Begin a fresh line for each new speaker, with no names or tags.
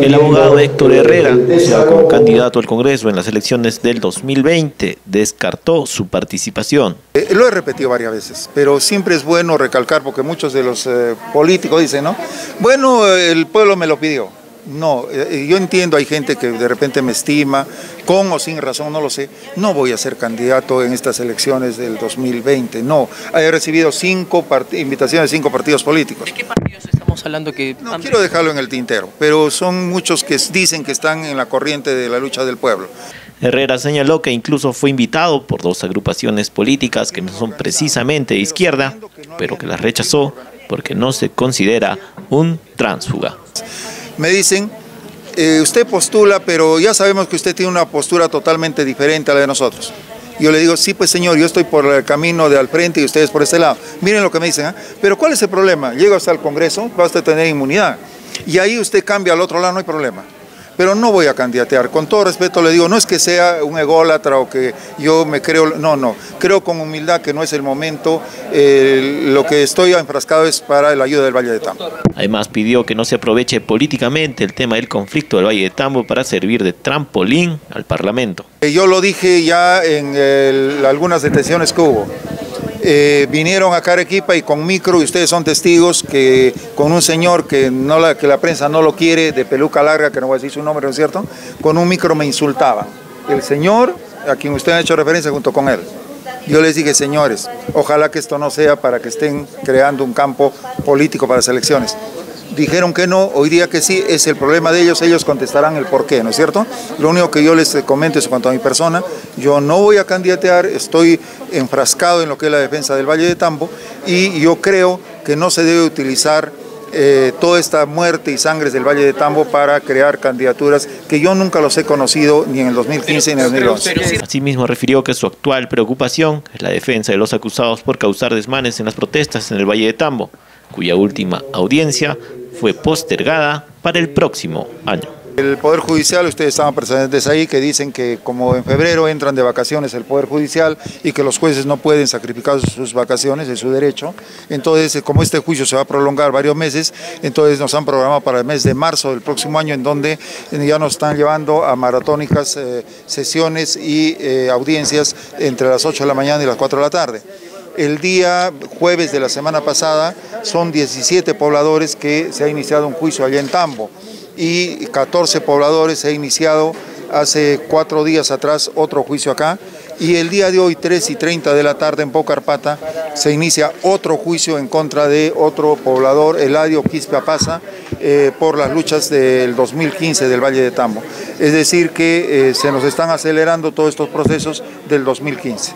El abogado Héctor Herrera, como candidato al Congreso en las elecciones del 2020, descartó su participación.
Eh, lo he repetido varias veces, pero siempre es bueno recalcar porque muchos de los eh, políticos dicen, ¿no? Bueno, el pueblo me lo pidió. No, eh, yo entiendo, hay gente que de repente me estima, con o sin razón, no lo sé. No voy a ser candidato en estas elecciones del 2020, no. He recibido cinco invitaciones de cinco partidos políticos.
¿De qué partidos estamos hablando que...?
No quiero dejarlo en el tintero, pero son muchos que dicen que están en la corriente de la lucha del pueblo.
Herrera señaló que incluso fue invitado por dos agrupaciones políticas que no son precisamente de izquierda, pero que las rechazó porque no se considera un tránsfuga
me dicen, eh, usted postula, pero ya sabemos que usted tiene una postura totalmente diferente a la de nosotros. Yo le digo, sí, pues señor, yo estoy por el camino de al frente y ustedes por este lado. Miren lo que me dicen, ¿ah? pero ¿cuál es el problema? Llego hasta el Congreso, va a tener inmunidad. Y ahí usted cambia al otro lado, no hay problema pero no voy a candidatear. Con todo respeto le digo, no es que sea un ególatra o que yo me creo, no, no, creo con humildad que no es el momento, lo que estoy enfrascado es para la ayuda del Valle de Tambo.
Además pidió que no se aproveche políticamente el tema del conflicto del Valle de Tambo para servir de trampolín al Parlamento.
Yo lo dije ya en algunas detenciones que hubo. Eh, vinieron a Arequipa y con micro, y ustedes son testigos, que con un señor que, no la, que la prensa no lo quiere, de peluca larga, que no voy a decir su nombre, ¿no es cierto? Con un micro me insultaba. El señor, a quien usted ha hecho referencia junto con él. Yo les dije, señores, ojalá que esto no sea para que estén creando un campo político para las elecciones dijeron que no, hoy día que sí, es el problema de ellos, ellos contestarán el por qué, ¿no es cierto? Lo único que yo les comento es cuanto a mi persona, yo no voy a candidatear, estoy enfrascado en lo que es la defensa del Valle de Tambo y yo creo que no se debe utilizar eh, toda esta muerte y sangre del Valle de Tambo para crear candidaturas que yo nunca los he conocido ni en el 2015 ni en el 2011.
Asimismo refirió que su actual preocupación es la defensa de los acusados por causar desmanes en las protestas en el Valle de Tambo, cuya última audiencia fue postergada para el próximo año.
El Poder Judicial, ustedes estaban presentes ahí, que dicen que como en febrero entran de vacaciones el Poder Judicial y que los jueces no pueden sacrificar sus vacaciones, es su derecho. Entonces, como este juicio se va a prolongar varios meses, entonces nos han programado para el mes de marzo del próximo año, en donde ya nos están llevando a maratónicas eh, sesiones y eh, audiencias entre las 8 de la mañana y las 4 de la tarde. El día jueves de la semana pasada son 17 pobladores que se ha iniciado un juicio allá en Tambo y 14 pobladores se ha iniciado hace cuatro días atrás otro juicio acá y el día de hoy, 3 y 30 de la tarde en Pocarpata, se inicia otro juicio en contra de otro poblador, Eladio Quispe Pasa, eh, por las luchas del 2015 del Valle de Tambo. Es decir, que eh, se nos están acelerando todos estos procesos del 2015.